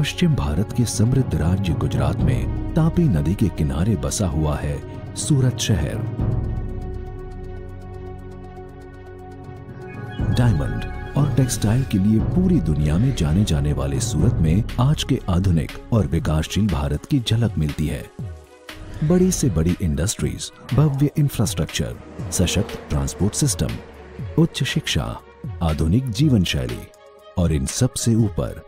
पश्चिम भारत के समृद्ध राज्य गुजरात में तापी नदी के किनारे बसा हुआ है सूरत शहर। डायमंड और टेक्सटाइल के लिए पूरी दुनिया में जाने जाने वाले सूरत में आज के आधुनिक और विकासशील भारत की झलक मिलती है। बड़ी से बड़ी इंडस्ट्रीज़, भव्य इंफ्रास्ट्रक्चर सशक्त ट्रांसपोर्ट सिस्टम उच्च शिक्षा, आधुनिक जीवन शैली और इन सबसे ऊपर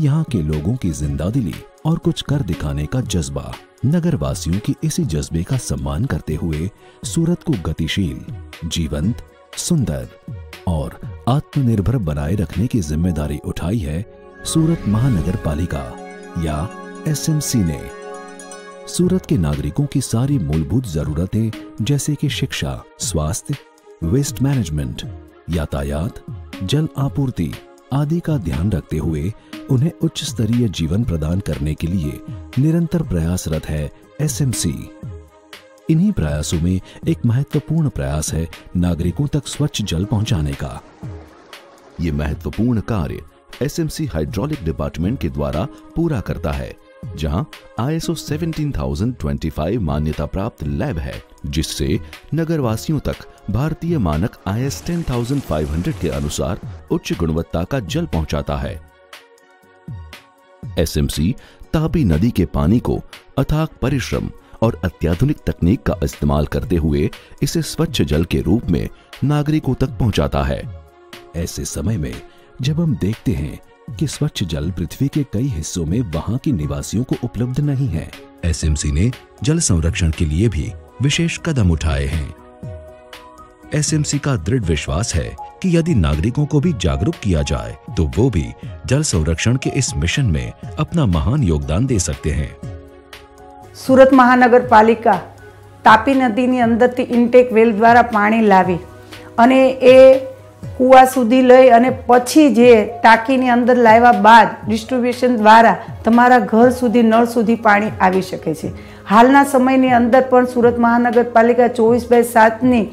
यहाँ के लोगों की ज़िंदा दिली और कुछ कर दिखाने का जज्बा नगर वासियों की इसी जज्बे का सम्मान करते हुए सूरत को गतिशील, जीवंत, सुंदर और आत्मनिर्भर बनाए रखने की ज़िम्मेदारी उठाई है सूरत महानगर पालिका या एसएमसी ने। सूरत के नागरिकों की सारी मूलभूत जरूरतें जैसे कि शिक्षा, स्वास्थ्य, वेस्ट मैनेजमेंट, यातायात, जल आपूर्ति आदि का ध्यान रखते हुए उन्हें उच्च स्तरीय जीवन प्रदान करने के लिए निरंतर प्रयासरत है एसएमसी इन्हीं प्रयासों में एक महत्वपूर्ण प्रयास है नागरिकों तक स्वच्छ जल पहुँचाने का। ये महत्वपूर्ण कार्य एसएमसी हाइड्रोलिक डिपार्टमेंट के द्वारा पूरा करता है। जहाँ आईएसओ 17025 मान्यता प्राप्त लैब है, जिससे नगरवासियों तक भारतीय मानक आईएस 10500 के अनुसार उच्च गुणवत्ता का जल पहुंचाता है। एसएमसी तापी नदी के पानी को अथाक परिश्रम और अत्याधुनिक तकनीक का इस्तेमाल करते हुए इसे स्वच्छ जल के रूप में नागरिकों तक पहुंचाता है। ऐसे समय में जब हम देखते हैं कि स्वच्छ जल पृथ्वी के कई हिस्सों में वहां के निवासियों को उपलब्ध नहीं है एसएमसी ने जल संरक्षण के लिए भी विशेष कदम उठाए हैं एसएमसी का दृढ़ विश्वास है कि यदि नागरिकों को भी जागरूक किया जाए तो वो भी जल संरक्षण के इस मिशन में अपना महान योगदान दे सकते हैं સુરત મહાનગરપાલિકા તાપી નદીની અંદરથી ઇન્ટેક વેલ દ્વારા પાણી લાવી અને એ કૂવા સુધી લઈ અને પછી જે ટાંકીની અંદર લાવ્યા બાદ ડિસ્ટ્રીબ્યુશન દ્વારા તમારા ઘર સુધી, નળ સુધી પાણી આવી શકે છે. હાલના સમયની અંદર પણ સુરત મહાનગરપાલિકા ચોવીસ બાય સાતની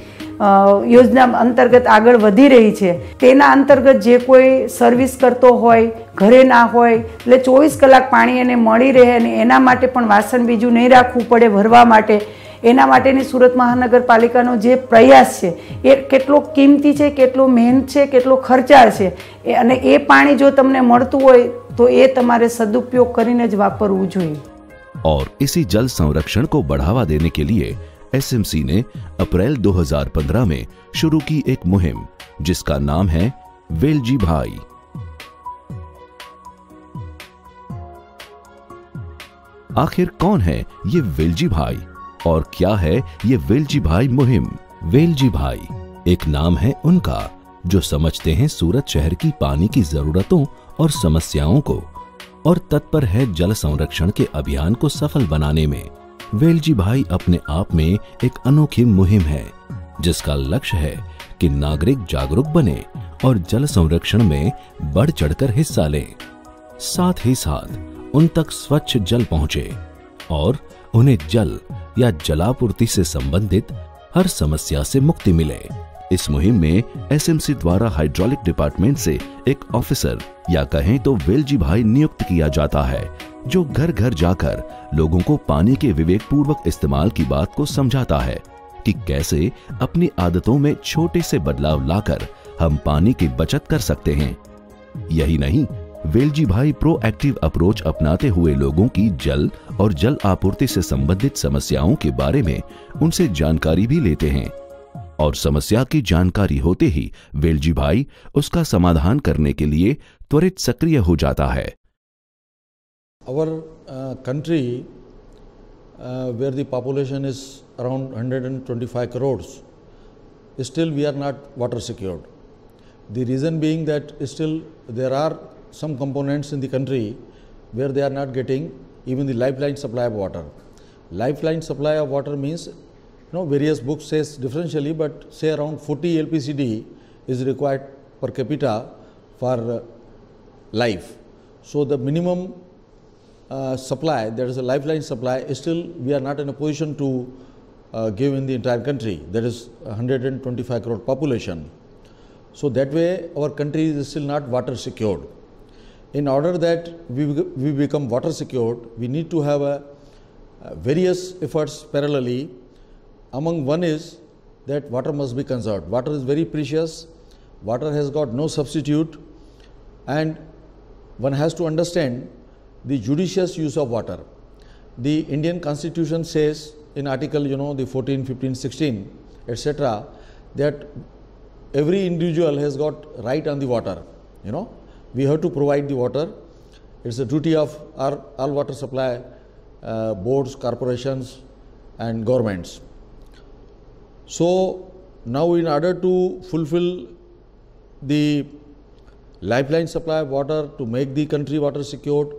યોજના અંતર્ગત આગળ વધી રહી છે. તેના અંતર્ગત જે કોઈ સર્વિસ કરતો હોય, ઘરે ના હોય, એટલે ચોવીસ કલાક પાણી એને મળી રહે અને એના માટે પણ વાસણ બીજું નહીં રાખવું પડે, ભરવા માટે એના માટેની સુરત મહાનગરપાલિકાનો જે પ્રયાસ છે એ કેટલો કિંમતી છે કેટલો મહેનત છે કેટલો ખર્ચાળ છે એ અને એ પાણી જો તમને મળતું હોય તો એ તમારે સદુપયોગ કરીને જ વાપરવું જોઈએ और इसी जल संरक्षण को बढ़ावा देने के लिए एसएमसी ने अप्रैल 2015 में शुरू की एक मुहिम जिसका नाम है वेलजी भाई आखिर कौन है ये वेलजी भाई और क्या है ये वेलजी भाई मुहिम? वेलजी भाई, एक नाम है उनका, जो समझते हैं सूरत शहर की पानी की जरूरतों और समस्याओं को, और तत्पर है जल संरक्षण के अभियान को सफल बनाने में। वेलजी भाई अपने आप में एक अनोखी मुहिम है, जिसका लक्ष्य है कि नागरिक जागरूक बने और जल संरक्षण में बढ़ चढ़कर हिस्सा लें। साथ ही साथ उन तक स्वच्छ जल पहुँचे और उन्हें जल या जलापूर्ति से संबंधित हर समस्या से मुक्ति मिले। इस मुहिम में एसएमसी द्वारा हाइड्रोलिक डिपार्टमेंट से एक ऑफिसर या कहें तो वेलजी भाई नियुक्त किया जाता है, जो घर घर जाकर लोगों को पानी के विवेक पूर्वक इस्तेमाल की बात को समझाता है कि कैसे अपनी आदतों में छोटे से बदलाव लाकर हम पानी की बचत कर सकते हैं। यही नहीं वेलजी भाई प्रोएक्टिव अप्रोच अपनाते हुए लोगों की जल और जल आपूर्ति से संबंधित समस्याओं के बारे में उनसे जानकारी भी लेते हैं और समस्या की जानकारी होते ही वेलजी भाई उसका समाधान करने के लिए त्वरित सक्रिय हो जाता है Our uh, country, uh, where the population is around 125 crores, still we are not water secured. The reason being that still there are some components in the country where they are not getting even the lifeline supply of water. Lifeline supply of water means, you know, various books says differentially, but say around 40 LPCD is required per capita for uh, life. So the minimum uh, supply, that is a lifeline supply, is still we are not in a position to uh, give in the entire country, that is 125 crore population. So that way our country is still not water secured. In order that we, we become water secured, we need to have a, a various efforts parallelly. Among one is that water must be conserved. Water is very precious. Water has got no substitute, and one has to understand the judicious use of water. The Indian Constitution says in Article, you know, the 14, 15, 16, etc., that every individual has got right on the water. You know, we have to provide the water. It's a duty of our all water supply uh, boards, corporations, and governments. So now, in order to fulfill the lifeline supply of water to make the country water secured,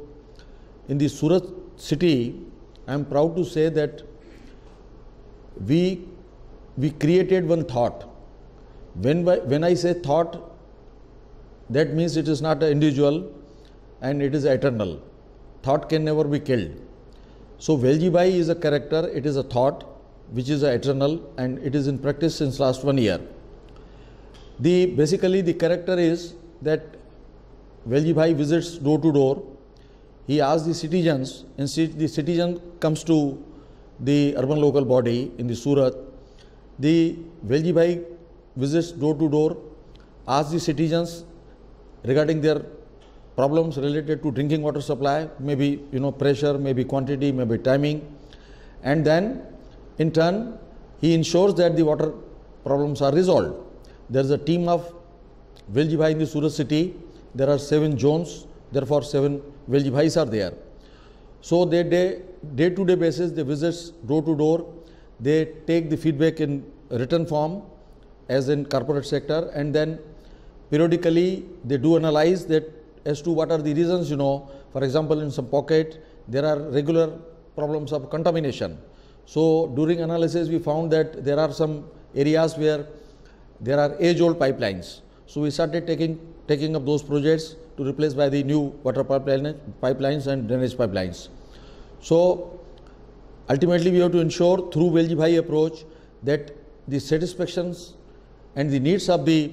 in the Surat city, I am proud to say that we we created one thought. When when I say thought, that means it is not an individual and it is eternal. Thought can never be killed. So Veljibai is a character, it is a thought which is eternal and it is in practice since last one year. The basically the character is that Veljibai visits door to door. He asks the citizens, and the citizen comes to the urban local body in the Surat. The Veljibai visits door to door, asks the citizens regarding their problems related to drinking water supply, maybe you know pressure, maybe quantity, maybe timing, and then in turn he ensures that the water problems are resolved. There is a team of Veljibhai in the Surat city. There are seven zones, therefore seven Veljibhais are there. So they day, day to day basis they visit door to door. They take the feedback in written form as in corporate sector and then periodically they do analyze that as to what are the reasons you know. For example in some pocket there are regular problems of contamination. So during analysis we found that there are some areas where there are age old pipelines. So we started taking taking up those projects to replace by the new water pipeline, pipelines and drainage pipelines. So ultimately we have to ensure through Veljibhai approach that the satisfactions and the needs of the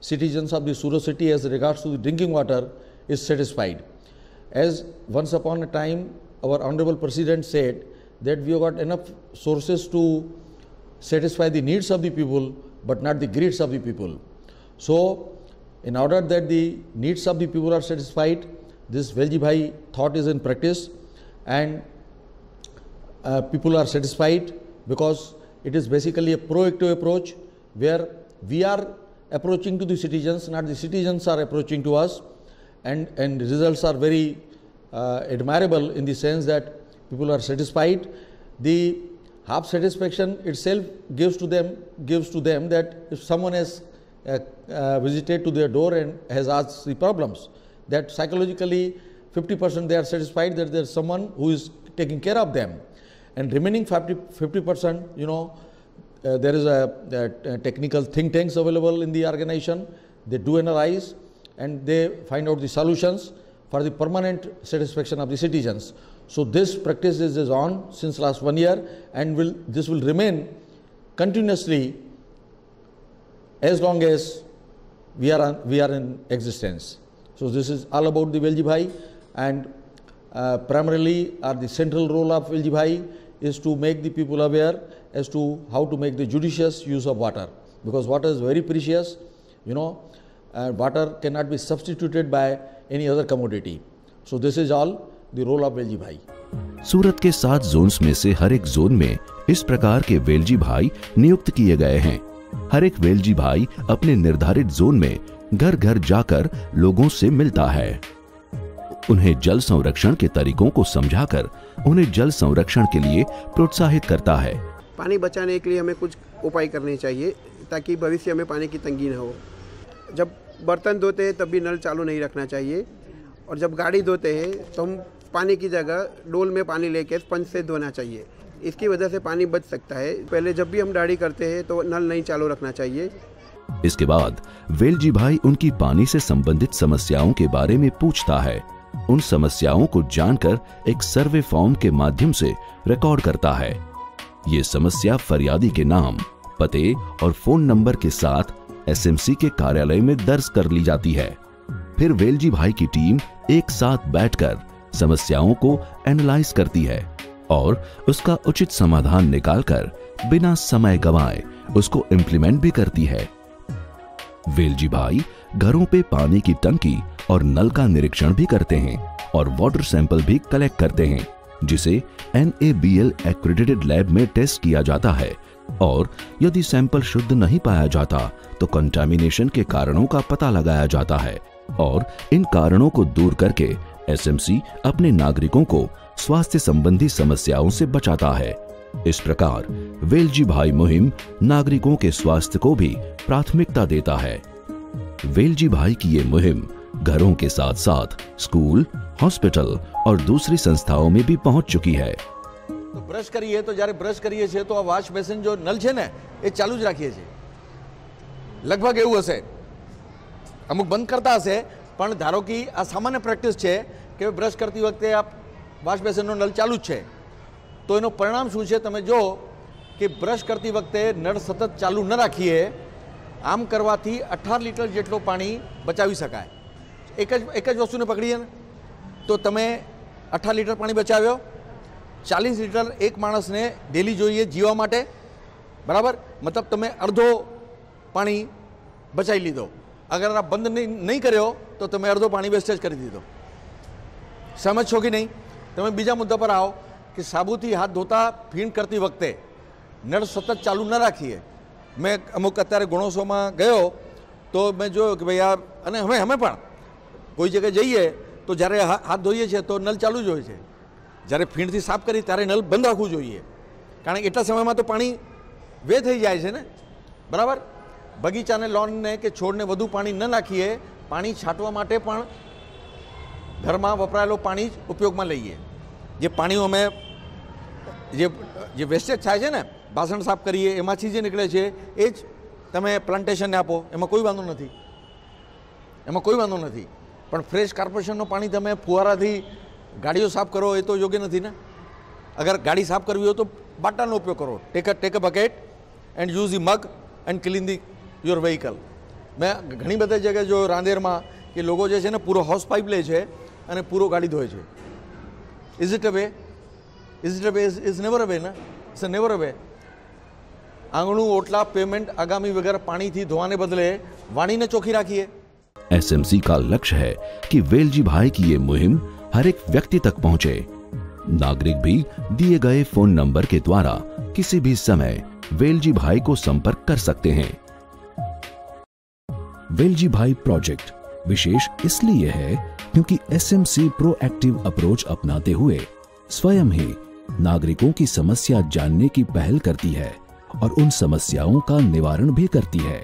citizens of the Surat city as regards to the drinking water is satisfied. As once upon a time our honorable president said that we have got enough sources to satisfy the needs of the people but not the greeds of the people. So, in order that the needs of the people are satisfied, this Veljibhai thought is in practice and uh, people are satisfied because it is basically a proactive approach where we are approaching to the citizens, not the citizens are approaching to us, and, and results are very uh, admirable in the sense that people are satisfied. The half satisfaction itself gives to them gives to them that if someone has uh, uh, visited to their door and has asked the problems, that psychologically 50 percent they are satisfied that there is someone who is taking care of them, and remaining 50 percent, you know, there is a, a, technical think tanks available in the organization. They do analyze and they find out the solutions for the permanent satisfaction of the citizens. So this practice is, is on since last one year and will this will remain continuously as long as we are on, we are in existence. So this is all about the Veljibhai and uh, primarily are the central role of Veljibhai is to make the people aware as to how to make the judicious use of water because water is very precious you know and water cannot be substituted by any other commodity so this is all the role of Velji भाई सूरत के सात Jones में से हर एक zone में इस प्रकार के वेलजी भाई नियुक्त किए गए हैं हर एक वेलजी भाई अपने निर्धारित जोन में घर घर जाकर लोगों से मिलता है उन्हें जल संरक्षण के तरीकों को समझाकर उन्हें जल संरक्षण के लिए प्रोत्साहित करता है पानी बचाने के लिए हमें कुछ उपाय करने चाहिए ताकि भविष्य में पानी की तंगी न हो। जब बर्तन धोते हैं, तब भी नल चालू नहीं रखना चाहिए और जब गाड़ी धोते हैं तो हम पानी की जगह डोल में पानी लेके स्पंज से धोना चाहिए। इसकी वजह से पानी बच सकता है। पहले जब भी हम दाढ़ी करते हैं तो नल नहीं चालू रखना चाहिए। इसके बाद वेलजी भाई उनकी पानी से संबंधित समस्याओं के बारे में पूछता है। उन समस्याओं को जानकर एक सर्वे फॉर्म के माध्यम से रिकॉर्ड करता है। ये समस्या फरियादी के नाम, पते और फ़ोन नंबर के साथ एसएमसी के कार्यालय में दर्ज कर ली जाती है। फिर वेलजी भाई की टीम एक साथ बैठकर समस्याओं को एनालाइज करती है और उसका उचित समाधान निकालकर बिना समय गवाए उसको इम्प्लीमेंट भी करती है। वेलजी भाई घरों पे पानी की टंकी और नल का निरीक्षण भी करते हैं और वाटर सैंपल भी कलेक्ट करते हैं। जिसे N A B L accredited lab में टेस्ट किया जाता है। और यदि सैंपल शुद्ध नहीं पाया जाता तो कंटामिनेशन के कारणों का पता लगाया जाता है। और इन कारणों को दूर करके एसएमसी अपने नागरिकों को स्वास्थ्य संबंधी समस्याओं से बचाता है। इस प्रकार वेलजी भाई मुहिम नागरिकों के स्वास्थ्य को भी प्राथमिकता देता है। वेलजी भाई की ये मुहिम घरों के साथ साथ स्कूल हॉस्पिटल और दूसरी संस्थाओं में भी पहुंच चुकी है તો બ્રશ કરીએ તો જ્યારે બ્રશ કરીએ છીએ તો આ વોશ બેસિન જો નલ છે ને એ ચાલુ જ રાખીએ છીએ લગભગ એવું હશે અમુક બંધ કરતા હશે પણ ધારો કે આ સામાન્ય પ્રેક્ટિસ છે કે બ્રશ કરતી વખતે આ વોશ બેસિનનો નળ ચાલુ જ છે તો એનું પરિણામ શું છે તમે જો કે બ્રશ કરતી વખતે નળ સતત ચાલુ ન રાખીએ આમ કરવાથી અઢાર લીટર જેટલું પાણી બચાવી શકાય એક જ એક જ વસ્તુને પકડીએ ને તો તમે અઢાર લીટર પાણી બચાવ્યો ચાલીસ લીટર એક માણસને ડેલી જોઈએ જીવવા માટે બરાબર મતલબ તમે અડધો પાણી બચાવી લીધો અગર આ બંધ નહીં નહીં કર્યો તો તમે અડધો પાણી વેસ્ટેજ કરી દીધો સમજ છો કે નહીં તમે બીજા મુદ્દા પર આવો કે સાબુથી હાથ ધોતા ફીણ કરતી વખતે નળ સતત ચાલુ ન રાખીએ મેં અમુક અત્યારે ગુણોત્સવમાં ગયો તો મેં જોયું કે ભાઈ આ અને અમે અમે પણ કોઈ જગ્યાએ જઈએ તો જ્યારે હાથ ધોઈએ છીએ તો નલ ચાલુ જ હોય છે. જ્યારે ફીણથી સાફ કરી ત્યારે નલ બંધ રાખવું જોઈએ. કારણ કે એટલા સમયમાં તો પાણી વે થઈ જાય છે ને? બરાબર? બગીચાને, લોનને કે છોડને વધુ પાણી ન નાખીએ, પાણી છાંટવા માટે પણ ઘરમાં વપરાયેલું પાણી જ ઉપયોગમાં લઈએ. જે પાણી અમે, જે જે વેસ્ટેજ થાય છે ને, વાસણ સાફ કરીએ, એમાંથી જે નીકળે છે, એ જ તમે પ્લાન્ટેશનને આપો. એમાં કોઈ વાંધો નથી. એમાં કોઈ વાંધો નથી. પણ ફ્રેશ કોર્પોરેશનનું પાણી તમે ફુવારાથી ગાડીઓ સાફ કરો એ તો યોગ્ય નથી ને અગર ગાડી સાફ કરવી હોય તો બાટાનો ઉપયોગ કરો take a take a bucket and use the mug and clean the your vehicle મેં ઘણી બધી જગ્યાએ જોયું રાંદેરમાં કે લોકો જે છે ને પૂરો હાઉસ પાઇપ લે છે અને પૂરો ગાડી ધોય છે is it a way is it a way is never a way ને it's a never a way આંગણું ઓટલા પેમેન્ટ આગામી વગર પાણીથી ધોવાને બદલે વાણીને ચોખ્ખી રાખીએ एसएमसी का लक्ष्य है कि वेलजी भाई की ये मुहिम हर एक व्यक्ति तक पहुँचे। नागरिक भी दिए गए फ़ोन नंबर के द्वारा किसी भी समय वेलजी भाई को संपर्क कर सकते हैं। वेलजी भाई प्रोजेक्ट विशेष इसलिए है क्योंकि एसएमसी प्रोएक्टिव अप्रोच अपनाते हुए स्वयं ही नागरिकों की समस्या जानने की पहल करती है और उन समस्याओं का निवारण भी करती है।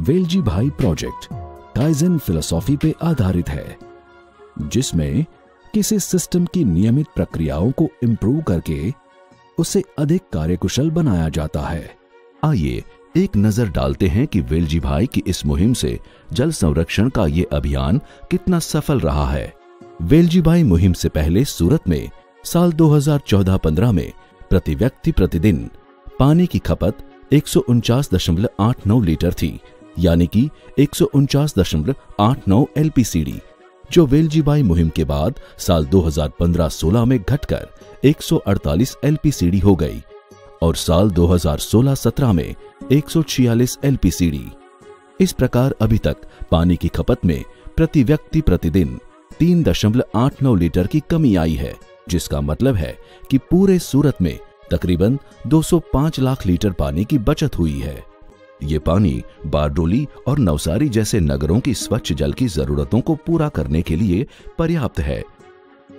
वेलजी भाई प्रोजेक्ट काइजन फिलोसॉफी पे आधारित है, जिसमें किसी सिस्टम की नियमित प्रक्रियाओं को इम्प्रूव करके उसे अधिक कार्यकुशल बनाया जाता है। आइए एक नज़र डालते हैं कि वेलजी भाई की इस मुहिम से जल संरक्षण का ये अभियान कितना सफल रहा है। वेलजी भाई मुहिम से पहले सूरत में साल 2014-15 में प्रति व्यक्ति प्रतिदिन पानी की खपत एक लीटर थी यानी कि एक एलपीसीडी, जो वेलजी भाई मुहिम के बाद साल 2015-16 में घटकर 148 एलपीसीडी हो गई और साल 2016-17 में 146 एलपीसीडी। इस प्रकार अभी तक पानी की खपत में प्रति व्यक्ति प्रतिदिन 3.89 लीटर की कमी आई है, जिसका मतलब है कि पूरे सूरत में तकरीबन 205 लाख लीटर पानी की बचत हुई है। ये पानी बारडोली और नवसारी जैसे नगरों की स्वच्छ जल की जरूरतों को पूरा करने के लिए पर्याप्त है।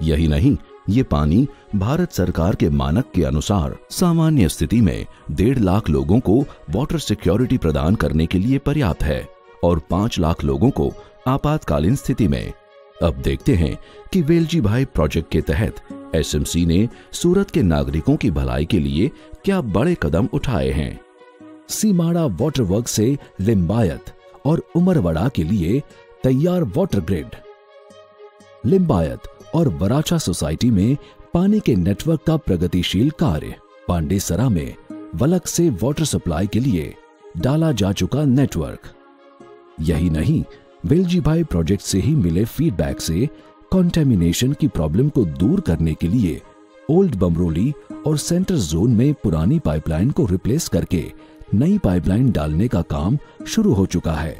यही नहीं, ये पानी भारत सरकार के मानक के अनुसार सामान्य स्थिति में डेढ़ लाख लोगों को वाटर सिक्योरिटी प्रदान करने के लिए पर्याप्त है और पाँच लाख लोगों को आपातकालीन स्थिति में। अब देखते हैं कि वेलजी भाई प्रोजेक्ट के तहत एसएमसी ने सूरत के नागरिकों की भलाई के लिए क्या बड़े कदम उठाए हैं। सीमाड़ा वाटर वर्क से लिम्बायत और उमरवड़ा के लिए तैयार वाटर ग्रिड। लिम्बायत और वराचा सोसाइटी में पानी के नेटवर्क का प्रगतिशील कार्य। पांडेसरा में वलक से वाटर सप्लाई के लिए डाला जा चुका नेटवर्क। यही नहीं, वेलजी भाई प्रोजेक्ट से ही मिले फीडबैक से कॉन्टेमिनेशन की प्रॉब्लम को दूर करने के लिए ओल्ड बमरोली और सेंटर जोन में पुरानी पाइपलाइन को रिप्लेस करके नई पाइपलाइन डालने का काम शुरू हो चुका है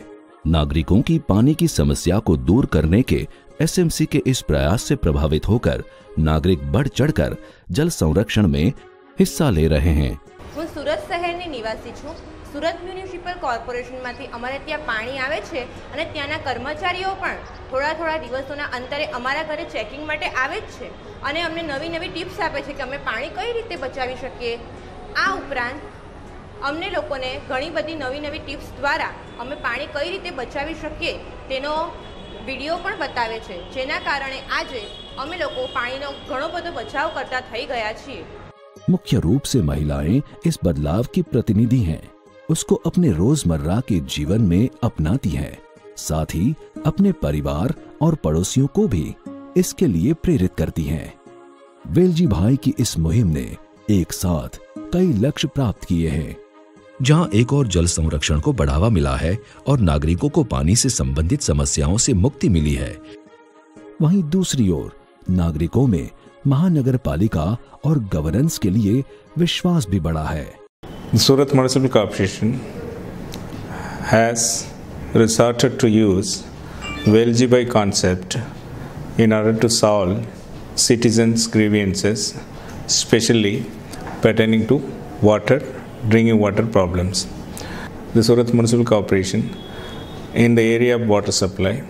नागरिकों की पानी की समस्या को दूर करने के एसएमसी के इस प्रयास से प्रभावित होकर नागरिक बढ़ चढ़कर जल संरक्षण में हिस्सा ले रहे हैं હું સુરત શહેરની નિવાસી છું સુરત મ્યુનિસિપલ કોર્પોરેશનમાંથી અમારે ત્યાં પાણી આવે છે અને ત્યાંના કર્મચારીઓ પણ થોડા થોડા દિવસોના અંતરે અમારા ઘરે ચેકિંગ માટે આવે જ છે અને અમને નવી નવી ટિપ્સ આપે છે કે અમે પાણી કઈ રીતે બચાવી શકીએ આ ઉપરાંત અમને લોકોને ઘણી બધી નવી નવી ટિપ્સ દ્વારા અમે પાણી કઈ રીતે બચાવી શકીએ તેનો વિડીયો પણ બતાવે છે જેના કારણે આજે અમે લોકો પાણીનો ઘણો બધો બચાવ કરતા થઈ ગયા છીએ मुख्य रूप से महिलाएं इस बदलाव की प्रतिनिधि हैं उसको अपने रोजमर्रा के जीवन में अपनाती हैं साथ ही अपने परिवार और पड़ोसियों को भी इसके लिए प्रेरित करती हैं वेलजी भाई की इस मुहिम ने एक साथ कई लक्ष्य प्राप्त किए हैं जहाँ एक और जल संरक्षण को बढ़ावा मिला है और नागरिकों को पानी से संबंधित समस्याओं से मुक्ति मिली है। वहीं दूसरी ओर, नागरिकों में महानगर पालिका और गवर्नेंस के लिए विश्वास भी बढ़ा है। Surat municipal corporation has resorted to use Veljibhai drinking water problems. The Surat Municipal Corporation, in the area of water supply,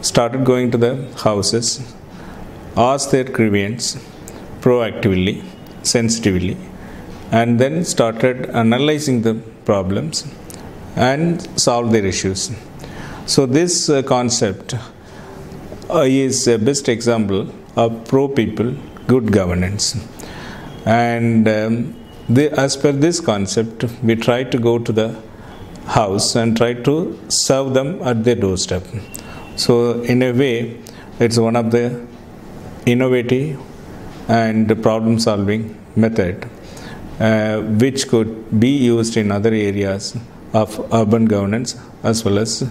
started going to the houses, asked their grievance proactively, sensitively, and then started analyzing the problems and solve their issues. So, this uh, concept uh, is a best example of pro people, good governance. And um, they, as per this concept, we try to go to the house and try to serve them at their doorstep. So, in a way, it's one of the innovative and problem solving method uh, which could be used in other areas of urban governance as well as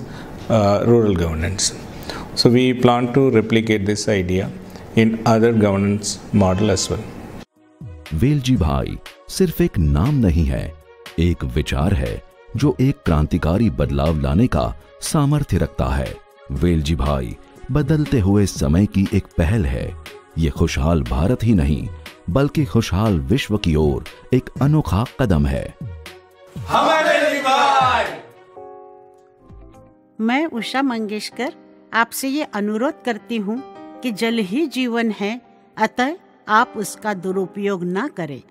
uh, rural governance. So, we plan to replicate this idea in other governance model as well. Velji सिर्फ़ एक नाम नहीं है एक विचार है जो एक क्रांतिकारी बदलाव लाने का सामर्थ्य रखता है। वेलजी भाई बदलते हुए समय की एक पहल है। ये खुशहाल भारत ही नहीं बल्कि खुशहाल विश्व की ओर एक अनोखा कदम है। मैं उषा मंगेशकर आपसे ये अनुरोध करती हूँ कि जल ही जीवन है अतः आप उसका दुरुपयोग न करें।